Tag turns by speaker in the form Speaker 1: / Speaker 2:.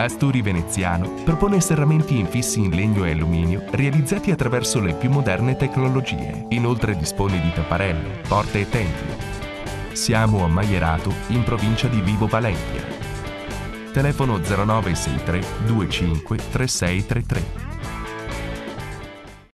Speaker 1: Asturi Veneziano propone serramenti infissi in legno e alluminio realizzati attraverso le più moderne tecnologie. Inoltre dispone di tapparelle, porte e tempio. Siamo a Maierato, in provincia di Vibo Valentia. Telefono 0963 25 3633